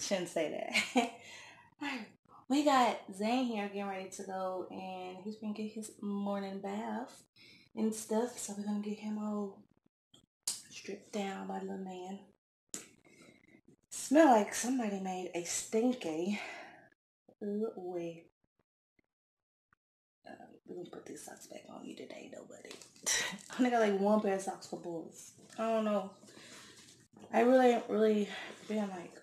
shouldn't say that. we got Zane here getting ready to go and he's gonna get his morning bath and stuff. So we're gonna get him all stripped down by the little man. Smell like somebody made a stinky. Wait. Uh, we're gonna put these socks back on you today, nobody. I only got like one pair of socks for boys. I don't know. I really really been like,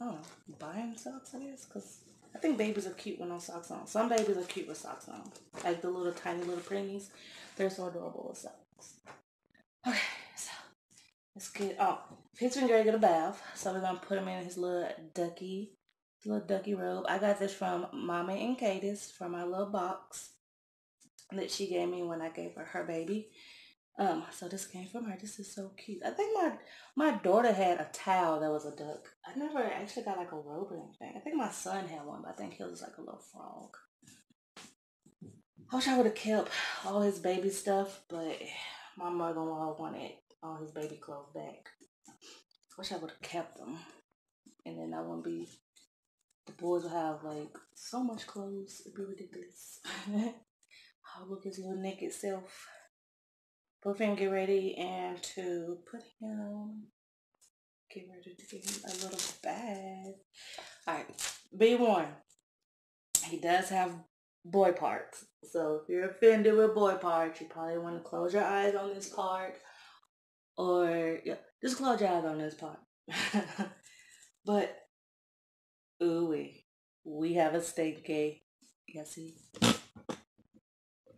I don't know, buying socks, I guess, because I think babies are cute with no socks on. Some babies are cute with socks on. Like the little tiny little preemies. They're so adorable with socks. Okay, so let's get, oh, Fitz been to get a bath. So we're to put him in his little ducky, little ducky robe. I got this from Mama and Cadis from my little box that she gave me when I gave her her baby. Um, so this came from her. This is so cute. I think my my daughter had a towel that was a duck. I never actually got like a robe or anything. I think my son had one, but I think he was like a little frog. I wish I would have kept all his baby stuff, but my mother-in-law wanted all his baby clothes back. I wish I would have kept them. And then I wouldn't be, the boys would have like so much clothes. It'd be ridiculous. I'll look his little naked self. Him get ready and to put him, get ready to give him a little bag. Alright, be warned. He does have boy parts. So if you're offended with boy parts, you probably want to close your eyes on this part. Or, yeah, just close your eyes on this part. but, ooh, we, have a stinky. You see?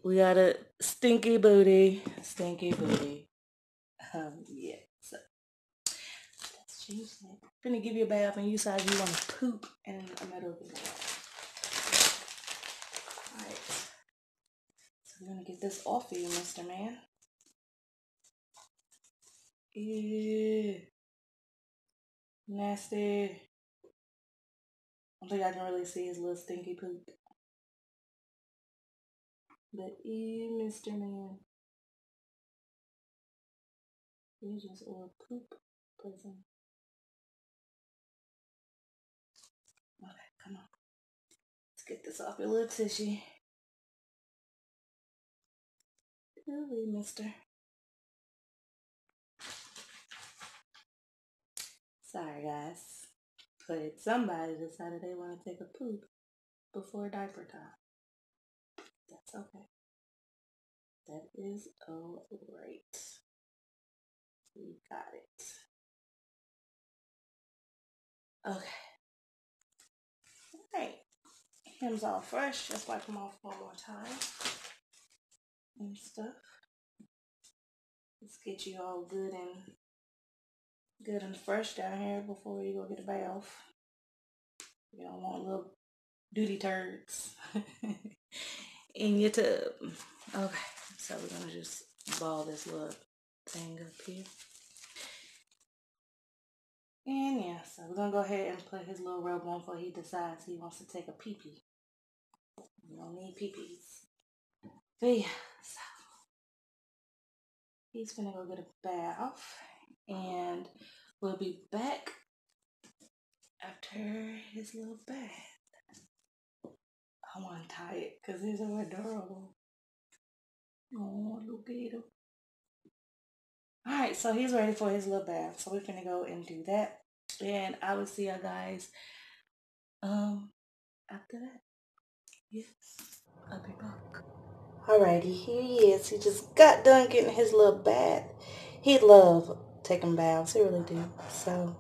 We got a stinky booty. Stinky booty. Um, yeah. So let's change that. I'm gonna give you a bath and you decide you want to poop in the middle of the bath. Alright. So we're gonna get this off of you, Mr. Man. Ew. Nasty. I don't think I can really see his little stinky poop. But ew, Mr. Man. You just a poop person. Okay, come on. Let's get this off your little tissue. Ooh, mister. Sorry, guys. But somebody decided they want to take a poop before diaper time. That's okay. That is alright. We got it. Okay. Alright. Hymns all fresh. Just wipe them off one more time. And stuff. Let's get you all good and good and fresh down here before you go get a bath. You don't want little duty turds in your tub. Okay, so we're gonna just ball this little thing up here. And yeah, so we're gonna go ahead and put his little robe on before he decides he wants to take a pee pee. We don't need pee pees. But yeah, so he's gonna go get a bath and we'll be back after his little bath. I want to tie it because he's so adorable. Oh, look at him. Alright, so he's ready for his little bath. So we're gonna go and do that. And I will see you guys um after that. Yes. I'll be back. Alrighty, here he is. He just got done getting his little bath. He love taking baths. He really do. So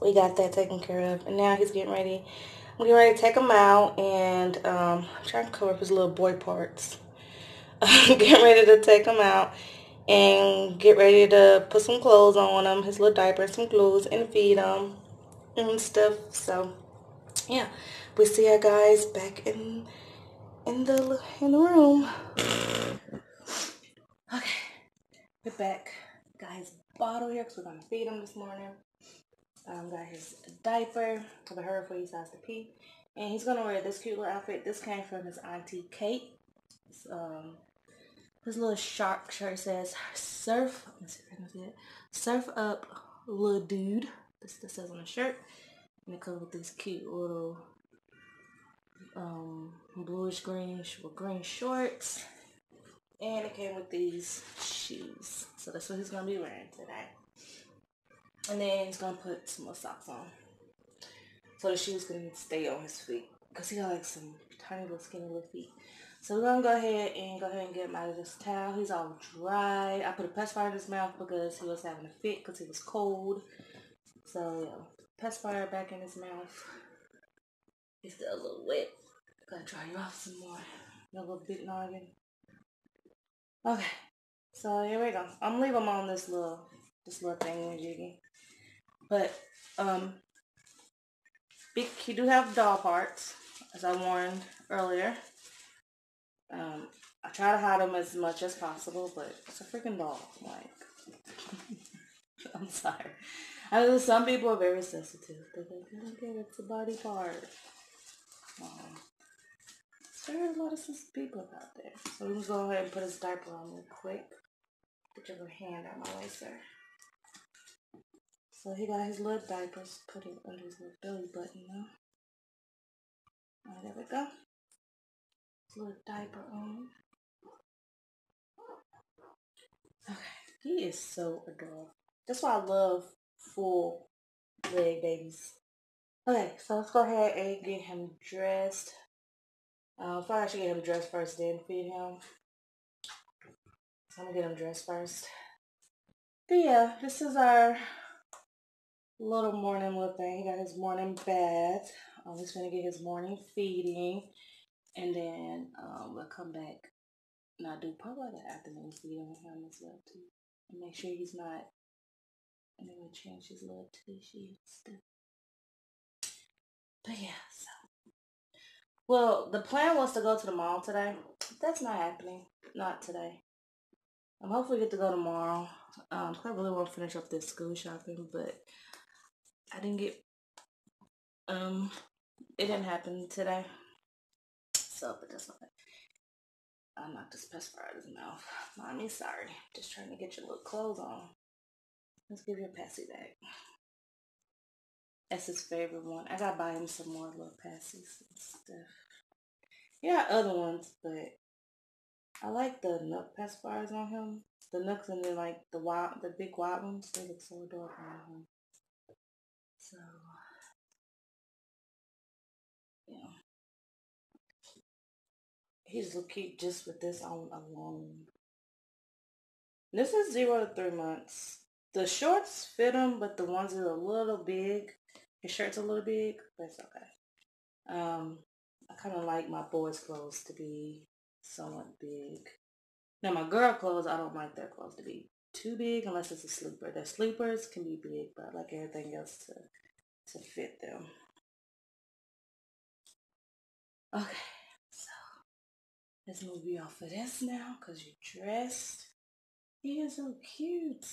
we got that taken care of. And now he's getting ready I'm getting ready to take him out and um, I'm trying to cover up his little boy parts. getting ready to take him out and get ready to put some clothes on him, his little diaper, some clothes, and feed him and stuff. So, yeah, we see you guys back in in the in the room. Okay, we're back. guys. bottle here because we're gonna feed him this morning. Um, got his diaper for her for he decides to pee. And he's gonna wear this cute little outfit. This came from his auntie Kate. It's, um, his little shark shirt says surf. Surf up, little dude. This this says on the shirt. And it comes with these cute little um, bluish green green shorts. And it came with these shoes. So that's what he's going to be wearing today. And then he's to put some more socks on. So the shoes can stay on his feet. Because he got like some tiny little skinny little feet. So we're to go ahead and go ahead and get him out of this towel. He's all dry. I put a pacifier in his mouth because he was having a fit because he was cold. So yeah, pacifier back in his mouth. He's still a little wet. Gotta dry you off some more. A little bit noggin. Okay. So here we go. I'm gonna leave him on this little this little thing jiggy. But um big he do have doll parts, as I warned earlier. Um I try to hide them as much as possible, but it's a freaking doll. Like I'm sorry. I know some people are very sensitive. They're like, don't get it, it's a body part. Um, there are a lot of sensitive people out there. So we can go ahead and put his diaper on real quick. Get your hand out my way, sir. So he got his little diapers, put it under his little belly button now. There we go. His little diaper on. Okay, he is so adorable. That's why I love full leg babies. Okay, so let's go ahead and get him dressed. Uh, if I actually get him dressed first, then feed him. So I'm gonna get him dressed first. But yeah, this is our little morning little thing. He got his morning bath. Um, he's gonna get his morning feeding. And then um, we'll come back and I'll do probably an afternoon feeding with him as well too. And make sure he's not and then we change his little tushy and stuff. But yeah, so. Well, the plan was to go to the mall today. That's not happening. Not today. I'm hopefully get to go tomorrow. Um, I really want to finish up this school shopping, but I didn't get, um, it didn't happen today. So, but that's okay. I knocked this pacifier out of his mouth. Mommy, sorry. Just trying to get your little clothes on. Let's give you a passy back. That's his favorite one. I gotta buy him some more little passies and stuff. Yeah, other ones, but I like the NUK pacifiers on him. The NUKs and then like the wild, the big white ones. They look so adorable on him. So, yeah. He's look cute just with this on alone. This is zero to three months. The shorts fit him, but the ones are a little big. His shirt's a little big, but it's okay. Um, I kind of like my boys' clothes to be somewhat big. Now my girl clothes, I don't like their clothes to be too big unless it's a sleeper. Their sleepers can be big, but I like everything else to to fit them. Okay, so let's move you off of this now because you're dressed. He is so cute.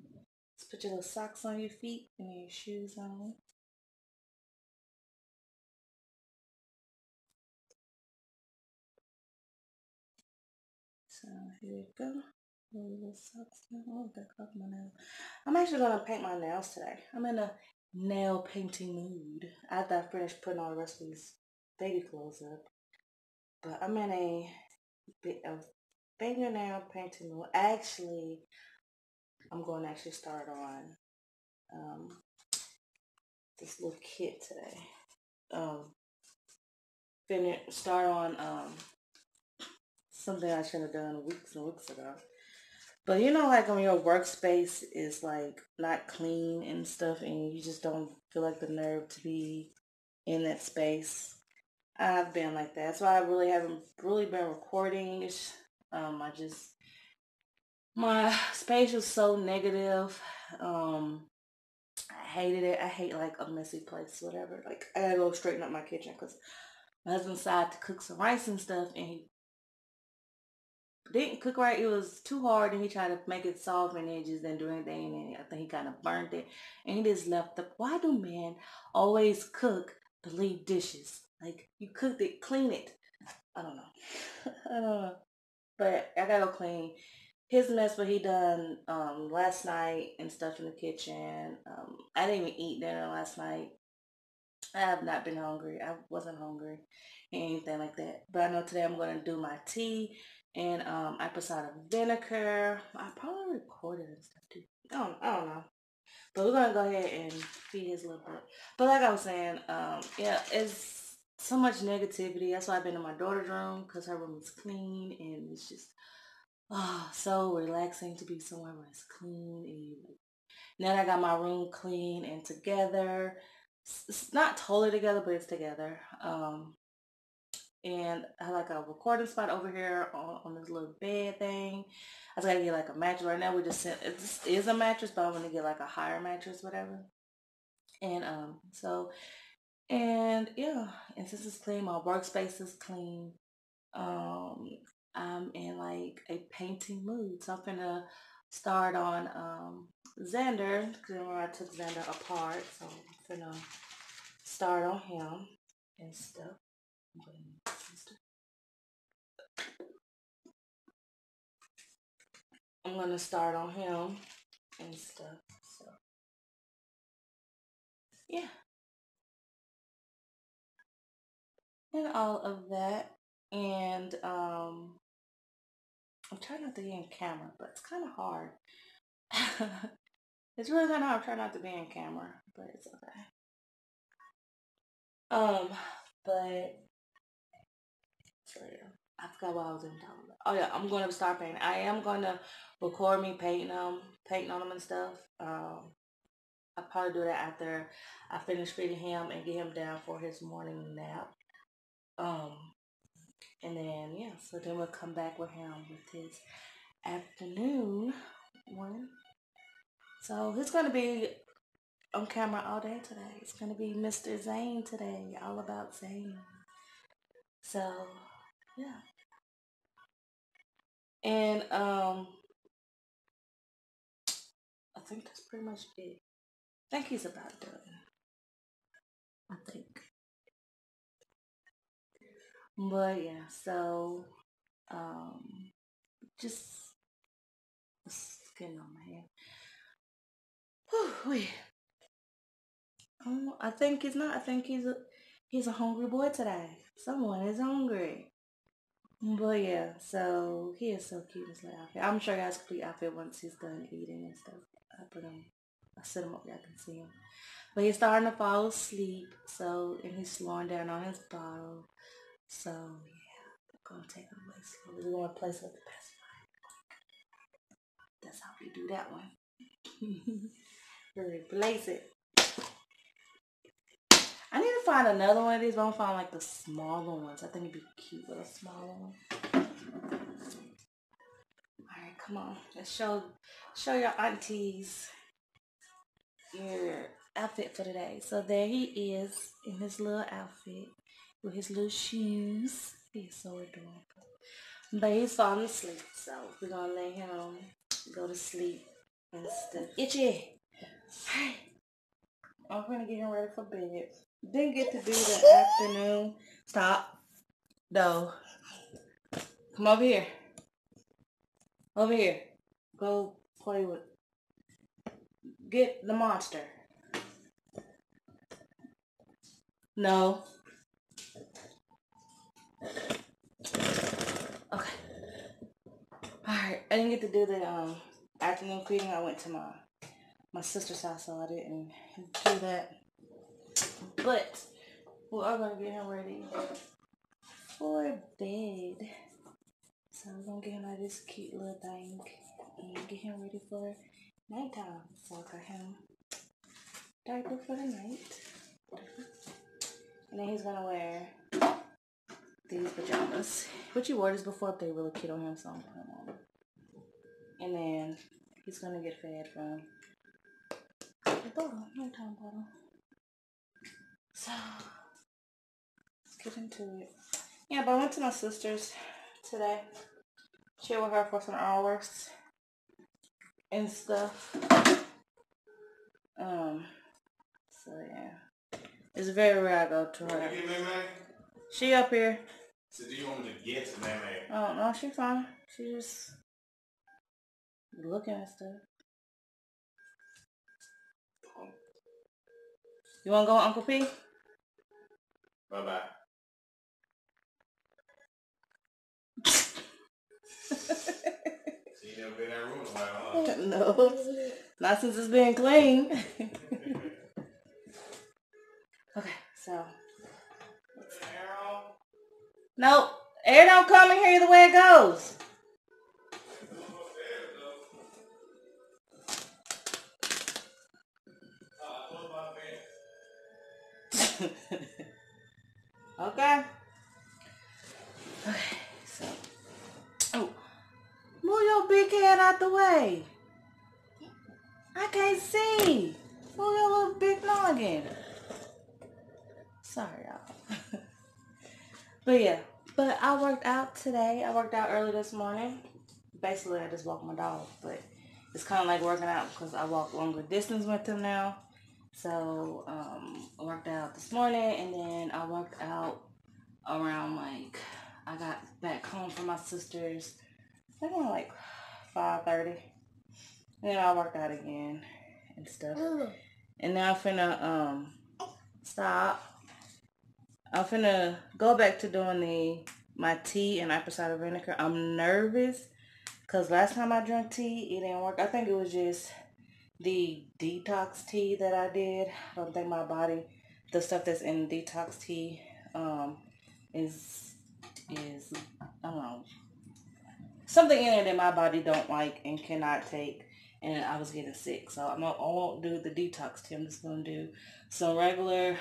Let's put your little socks on your feet and your shoes on. So here we go. Little socks. Oh. I'm actually gonna paint my nails today. I'm in a nail painting mood. After I finish putting all the rest of these baby clothes up. But I'm in a bit of fingernail painting mood. Actually, I'm going to actually start on um, this little kit today. Um, finish, start on um, something I should have done weeks and weeks ago. But you know, like when your workspace is like not clean and stuff, and you just don't feel like the nerve to be in that space. I've been like that. That's why I really haven't really been recording. Um, I just my space was so negative. Um, I hated it. I hate like a messy place, whatever. Like I gotta go straighten up my kitchen because my husband decided to cook some rice and stuff, and he didn't cook right. It was too hard, and he tried to make it soft, and it just didn't do anything. And I think he kind of burnt it, and he just left the. Why do men always cook but leave dishes? Like you cooked it, clean it. I don't know. I don't know. But I gotta go clean his mess what he done um last night and stuff in the kitchen. Um, I didn't even eat dinner last night I have not been hungry. I wasn't hungry, anything like that. But I know today I'm to do my tea and um, apple cider vinegar. I probably recorded and stuff too. I don't, I don't know. But we're gonna go ahead and feed his little bit. But like I was saying, um, yeah, it's so much negativity. That's why I've been in my daughter's room because her room is clean and it's just oh, so relaxing to be somewhere where it's clean and now that I got my room clean and together. It's not totally together, but it's together. Um, and I like a recording spot over here on, on this little bed thing. I just gotta get like a mattress. Right now we just it is a mattress, but I'm gonna get like a higher mattress, whatever. And um, so and yeah, and since it's clean, my workspace is clean. Um, I'm in like a painting mood, so I'm gonna start on um Xander because I took Xander apart, so I'm gonna start on him and stuff. I'm gonna start on him and stuff. So yeah. And all of that. And um I'm trying not to be in camera, but it's kinda hard. it's really kinda hard. I'm trying not to be in camera, but it's okay. Um, but I forgot what I was even talking about. Oh yeah, I'm gonna start painting. I am gonna record me painting them, painting on them and stuff. Um, I'll probably do that after I finish feeding him and get him down for his morning nap. Um, and then yeah, so then we'll come back with him with his afternoon one. So he's gonna be on camera all day today. It's gonna be Mr. Zane today, all about Zane. So yeah. And um I think that's pretty much it. I think he's about done. I think. But yeah, so um just getting on my head. Whew. Um, I think he's not. I think he's a he's a hungry boy today. Someone is hungry. But yeah, so he is so cute in his outfit. I'm sure a complete outfit once he's done eating and stuff. I put him, I set him up where I can see him. But he's starting to fall asleep, so, and he's slowing down on his bottle. So, yeah, I'm to take him away slowly. We're going to replace with the pacifier. That's how we do that one. replace it. I need to find another one of these, but I'm gonna find like the smaller ones. I think it'd be cute with a smaller one. Alright, come on. Let's show show your aunties your outfit for today. So there he is in his little outfit with his little shoes. He's so adorable. But he's falling asleep, so we're gonna let him go to sleep. Itchy. Hey. I'm gonna get him ready for bed. Didn't get to do the afternoon. Stop. No. Come over here. Over here. Go play with. Get the monster. No. Okay. Alright. I didn't get to do the um afternoon feeding. I went to my my sister's house, so I didn't do that. But we are gonna get him ready for bed. So we're gonna get him out of this cute little thing and get him ready for nighttime. So I him diaper for the night. And then he's gonna wear these pajamas. Which he wore this before, but they really cute on him, so I'm putting them on. And then he's gonna get fed from the bottle, nighttime bottle. So let's get into it. Yeah, but I went to my sister's today. Chill with her for some hours and stuff. Um, so yeah. It's very rare I go to her. She up here. So do you want me to get to Mame? Oh no, she's fine. She just looking at stuff. You wanna go with Uncle P? Bye bye. you never been in that room like, huh? no, not since it's been clean. okay, so. Nope, air don't come in here the way it goes. Out today. I worked out early this morning. Basically, I just walked my dog, but it's kind of like working out because I walk longer distance with him now. So um, I worked out this morning, and then I worked out around like I got back home from my sister's. I think like five thirty. And then I worked out again and stuff. And now I'm finna um stop. I'm finna go back to doing the my tea and apple cider vinegar. I'm nervous because last time I drank tea, it didn't work. I think it was just the detox tea that I did. I don't think my body, the stuff that's in detox tea, um, is is I don't know something in it that my body don't like and cannot take. And I was getting sick, so I'm not, I won't do the detox tea. I'm just gonna do some regular,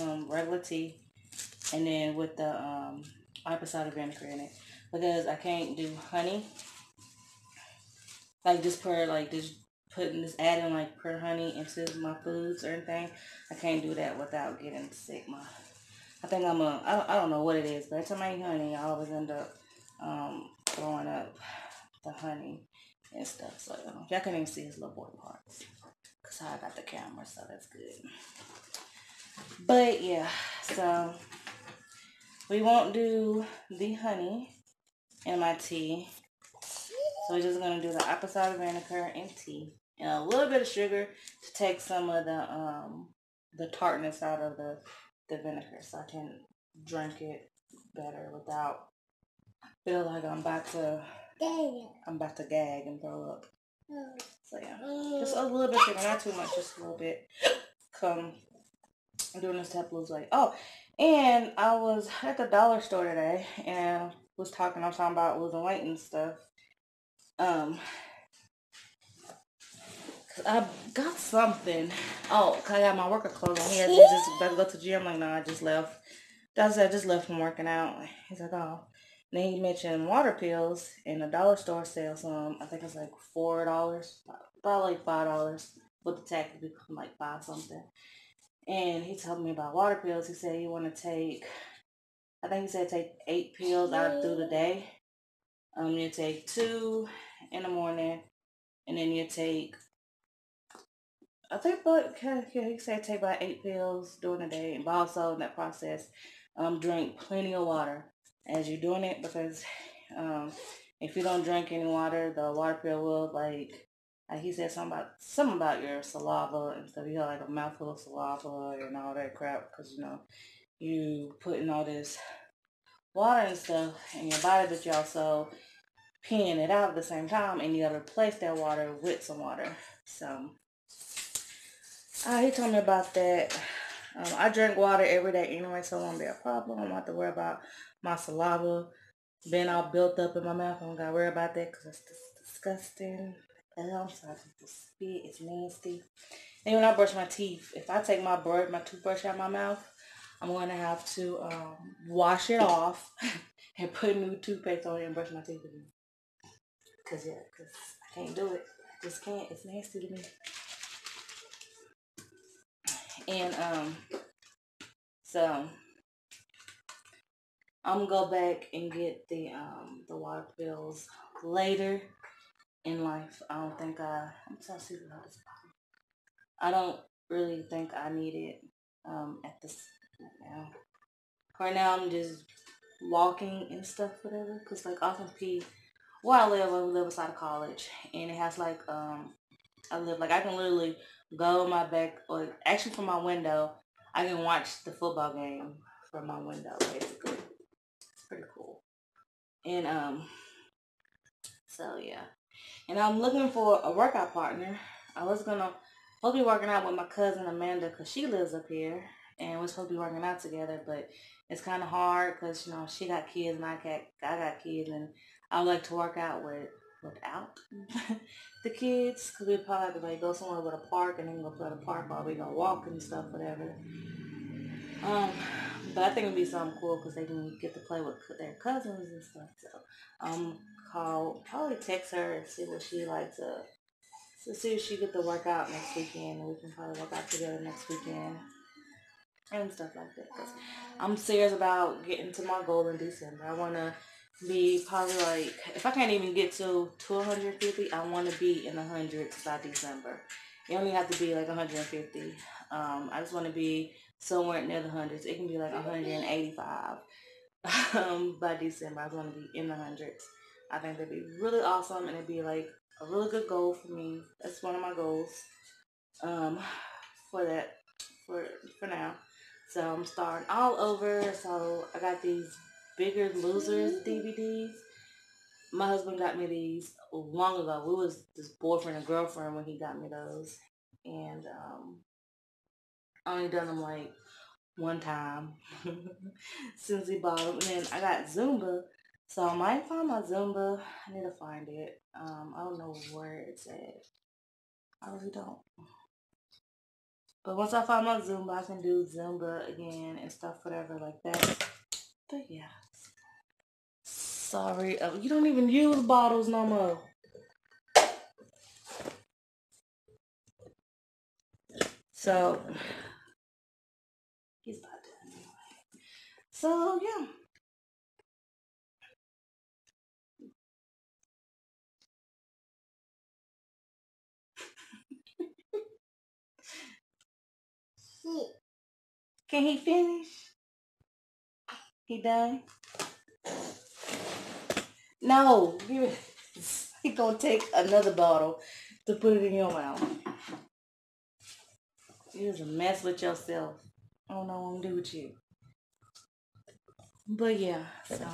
um, regular tea, and then with the um, apple cider vinegar in it because I can't do honey. Like just per like just putting this adding like per honey into my foods or anything. I can't do that without getting sick. My I think I'm a I don't, know what it is, but every time I eat honey, I always end up um, throwing up the honey and stuff. So y'all can even see his little boy parts because I got the camera, so that's good. But yeah, so we won't do the honey in my tea. So we're just gonna do the apple cider vinegar and tea and a little bit of sugar to take some of the um the tartness out of the the vinegar so I can drink it better without feel like I'm about to I'm about to gag and throw up. So yeah. Just a little bit sugar, not too much, just a little bit. Come doing this tap lose like, Oh, and I was at the dollar store today and was talking, I was talking about losing weight and stuff. Um I got something. Oh, cause I got my worker clothes on. He has just about to go to the gym. I'm like, no, I just left. That's I just left from working out. He's like, oh. And then he mentioned water pills, and the dollar store sells some. I think it's like four dollars, probably like five dollars. With the tax, it become like five something. And he told me about water pills. He said you want to take, I think he said take eight pills out through the day. Um, you take two in the morning, and then you take I think but he said take about eight pills during the day, but also in that process, um, drink plenty of water as you're doing it because um, if you don't drink any water, the water pill will like, like he said something about something about your saliva and stuff. You got like a mouthful of saliva and all that crap because you know you putting all this water and stuff in your body, but you also peeing it out at the same time, and you gotta replace that water with some water. So uh, he told me about that. Um, I drink water every day anyway, so it won't be a problem. I don't have to worry about my saliva being all built up in my mouth. I don't got to worry about that because it's disgusting. And I'm sorry, the spit is nasty. And when I brush my teeth, if I take my brush, my toothbrush out of my mouth, I'm going to have to um, wash it off and put new toothpaste on it and brush my teeth again. Because, yeah, because I can't do it. I just can't. It's nasty to me. And um, so I'm gonna go back and get the um the water pills later in life. I don't think I. I'm how this. I don't really think I need it um at this right now. Right now, I'm just walking and stuff, whatever. Cause like often P, where I live, I live beside a college, and it has like um, I live like I can literally go my back, or actually from my window, I can watch the football game from my window, basically. It's pretty cool. And um, so yeah. And I'm looking for a workout partner. I was gonna supposed to be working out with my cousin Amanda because she lives up here, and we're supposed to be working out together. But it's kind of hard because you know she got kids and I got I got kids, and I like to work out with without the kids because we probably have to like go somewhere with a park and then go play at the park while we go walk and stuff, whatever. Um, but I think it'd be something cool because they can get to play with their cousins and stuff. So um, call probably text her and see what she likes to. So see if she get to work out next weekend, we can probably work out together next weekend and stuff like that. Cause I'm serious about getting to my goal in December. I wanna be probably like if I can't even get to 250, I want to be in the hundreds by December. You only have to be like 150. Um, I just want to be somewhere near the hundreds. It can be like 185 um, by December. I just want to be in the hundreds. I think that'd be really awesome, and it'd be like a really good goal for me. That's one of my goals um, for that for for now. So I'm starting all over. So I got these Bigger Losers DVDs. My husband got me these long ago. We was just boyfriend and girlfriend when he got me those, and um, I only done them like one time since he bought them. And then I got Zumba, so I might find my Zumba. I need to find it. Um, I don't know where it's at. I really don't. But once I find my Zumba, I can do Zumba again and stuff, whatever like that. But yeah. Sorry. Oh, you don't even use bottles no more. So, he's about to anyway. So, yeah. Can he finish? He done? No, he gonna take another bottle to put it in your mouth. You just a mess with yourself. I don't know what I'm gonna do with you. But yeah, so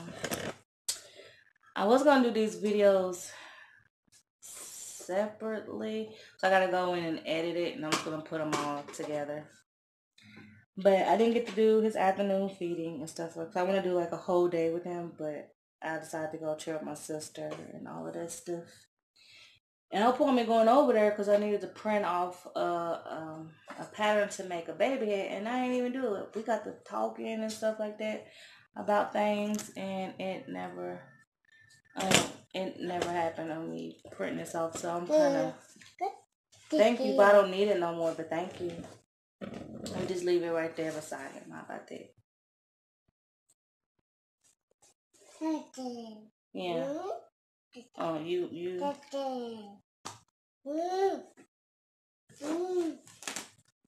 I was gonna do these videos separately. So I gotta go in and edit it and I'm just gonna put them all together. But I didn't get to do his afternoon feeding and stuff. So I want to do like a whole day with him, but I decided to go cheer up my sister and all of that stuff. And no point me going over there because I needed to print off a, um, a pattern to make a baby head, and I ain't even do it. We got to talking and stuff like that about things, and it never, um, it never happened on me printing this off. So I'm kind of thank you, but I don't need it no more. But thank you. And just leave it right there beside him. How about that? Yeah. Oh, you, you.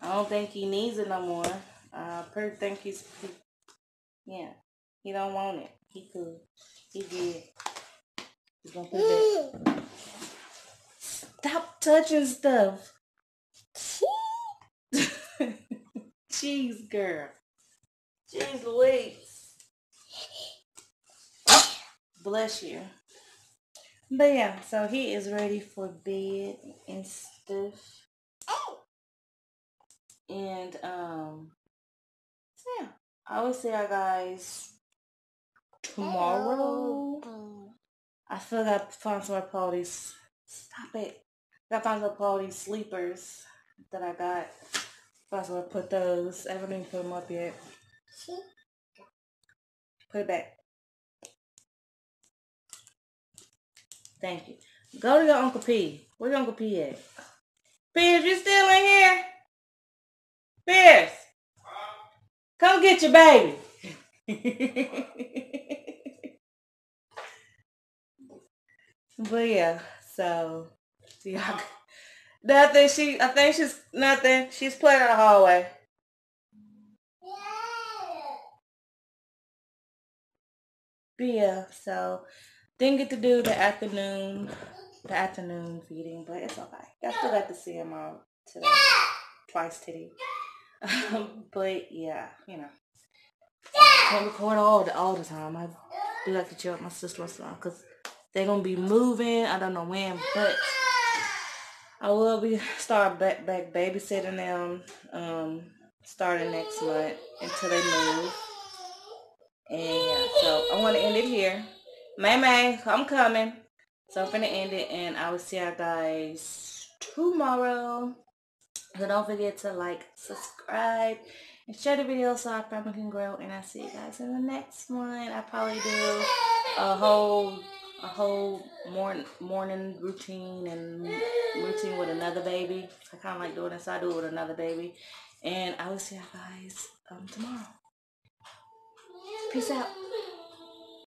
I don't think he needs it no more. I pretty think he's, he, yeah, he don't want it. He could. He did. He's gonna put that. Stop touching stuff. Jeez, girl. Jeez Louise. Bless you. But yeah, so he is ready for bed and stuff. Oh. And um so yeah. I will see you guys tomorrow. I feel like I found some quality stop it. I found some quality sleepers that I got. I put those. I haven't even put them up yet. Put it back. Thank you. Go to your Uncle P. Where's your Uncle P at? Pierce, you still in here? Pierce, come get your baby. but yeah, so y'all. Nothing. She. I think she's nothing. She's playing in the hallway. Yeah. But yeah, so didn't get to do the afternoon, the afternoon feeding, but it's okay. I still got to see him out today, twice today. but yeah, you know. can't record all the all the time. I do like to chill with my sister once in a while because they're gonna be moving. I don't know when, but I will be start back back babysitting them um starting next month until they move. And yeah, so I want to end it here. May May, I'm coming. So I'm gonna end it, and I will see y'all guys tomorrow. So don't forget to like, subscribe, and share the video so our family can grow. And I'll see you guys in the next one. I probably do a whole a whole morning morning routine and routine with another baby. I kind of like doing this. So I do it with another baby. And I will see y'all guys um, tomorrow. Peace out.